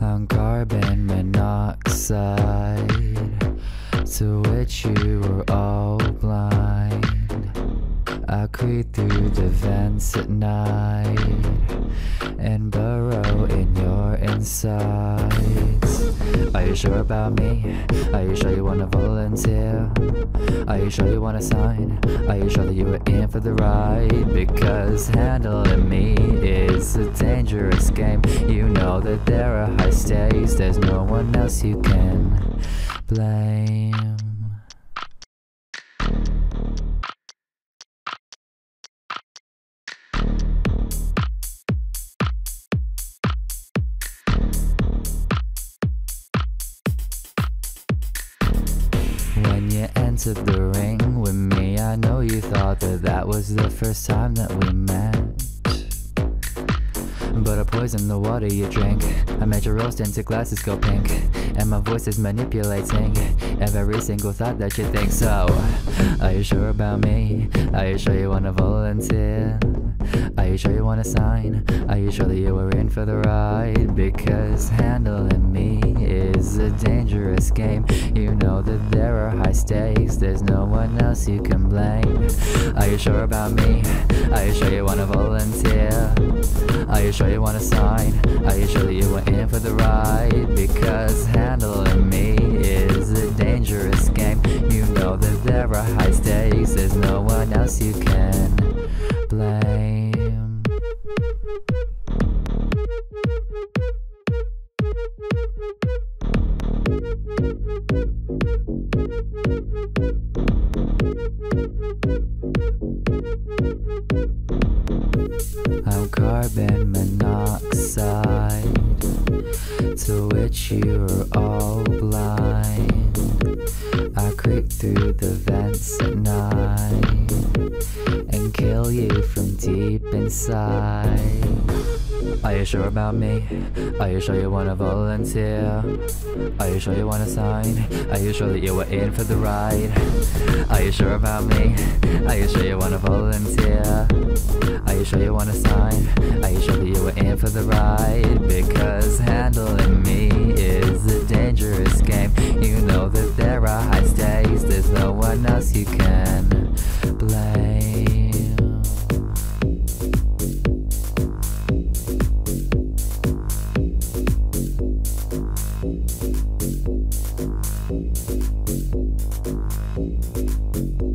on carbon monoxide, to which you were all. I creep through the vents at night and burrow in your insides. Are you sure about me? Are you sure you wanna volunteer? Are you sure you wanna sign? Are you sure that you were in for the ride? Because handling me is a dangerous game. You know that there are high stakes, there's no one else you can blame. Entered the ring with me, I know you thought that that was the first time that we met. But I poisoned the water you drink. I made your rose into glasses go pink. And my voice is manipulating every single thought that you think. So, are you sure about me? Are you sure you wanna volunteer? Are you sure you wanna sign? Are you sure that you were in for the ride? Because handling me is a dangerous game. You know that there are high stakes, there's no one else you can blame. Are you sure about me? Are you sure you wanna volunteer? Are you sure you wanna sign? Are you sure that you were in for the ride? Because handling me is a dangerous game. You know that there are high stakes, there's no one else you can Carbon monoxide, to which you're all blind. I creep through the vents at night and kill you from deep inside. Are you sure about me? Are you sure you wanna volunteer? Are you sure you wanna sign? Are you sure that you were in for the ride? Are you sure about me? Are you sure you wanna volunteer? Are you sure you wanna sign? Are you sure that you were in for the ride? Because handling me is a dangerous game. You know that there are high stakes, there's no one else you can you